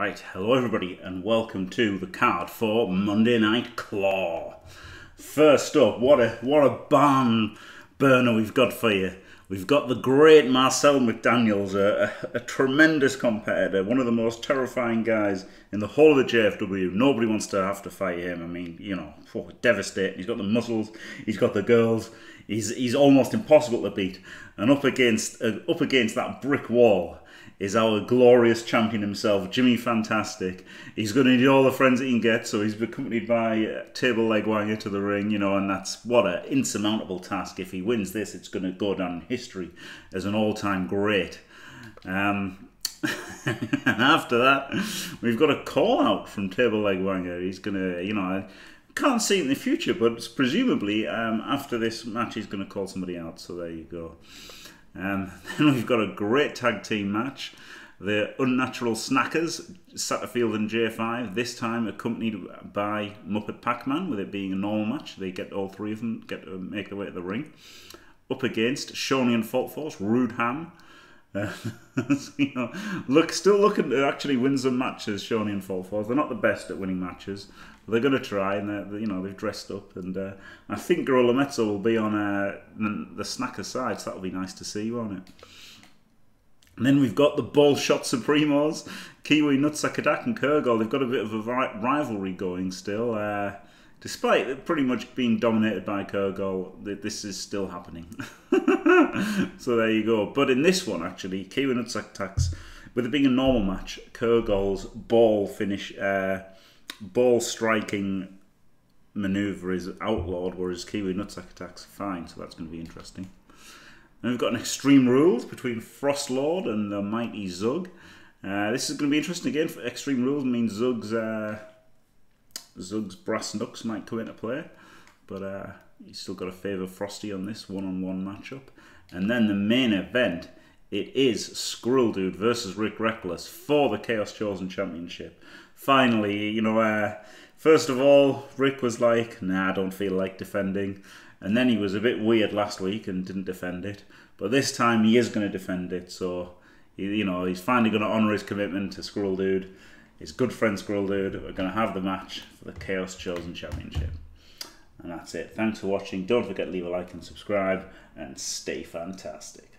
Right, hello everybody, and welcome to the card for Monday Night Claw. First up, what a what a barn burner we've got for you. We've got the great Marcel McDaniels, a, a, a, tremendous competitor, one of the most terrifying guys in the whole of the JFW. Nobody wants to have to fight him. I mean, you know, devastating. He's got the muscles, he's got the girls. He's he's almost impossible to beat. And up against uh, up against that brick wall is our glorious champion himself, Jimmy Fantastic. He's going to need all the friends that he can get, so he's accompanied by uh, Table Leg Wanger to the ring, you know, and that's what an insurmountable task. If he wins this, it's going to go down in history as an all-time great. Um, and after that, we've got a call out from Table Leg Wanger. He's going to, you know, I can't see in the future, but presumably um, after this match, he's going to call somebody out. So there you go. Um, then we've got a great tag team match. The Unnatural Snackers, Satterfield and J5, this time accompanied by Muppet Pac-Man, with it being a normal match. They get all three of them, get to make their way to the ring. Up against Shoney and Fault Force, Rude Ham. You know, look, still looking to actually win some matches, Shoney and Fault Force. They're not the best at winning matches, they're going to try, and they're, you know they've dressed up, and uh, I think Gorilla Mezzo will be on uh, the snacker side, so that'll be nice to see, won't it? And then we've got the Ball Shot Supremos, Kiwi, Nutsakadak, and Kurgol. They've got a bit of a rivalry going still. Uh, despite pretty much being dominated by Kurgol, this is still happening. so there you go. But in this one, actually, Kiwi Nutsakadak's, with it being a normal match, Kurgol's ball finish uh, ball striking maneuver is outlawed, whereas Kiwi nutsack attacks fine, so that's going to be interesting. Then we've got an Extreme Rules between Frost Lord and the Mighty Zug. Uh, this is going to be interesting again. For Extreme Rules means Zug's uh, Zug's brass knucks might come into play, but uh, he's still got to favour Frosty on this one-on-one -on -one matchup. And then the main event, it is Squirrel Dude versus Rick Reckless for the Chaos Chosen Championship finally, you know, uh, first of all, Rick was like, nah, I don't feel like defending. And then he was a bit weird last week and didn't defend it. But this time he is going to defend it. So, you know, he's finally going to honour his commitment to Squirrel Dude, his good friend Squirrel Dude. We're going to have the match for the Chaos Chosen Championship. And that's it. Thanks for watching. Don't forget to leave a like and subscribe. And stay fantastic.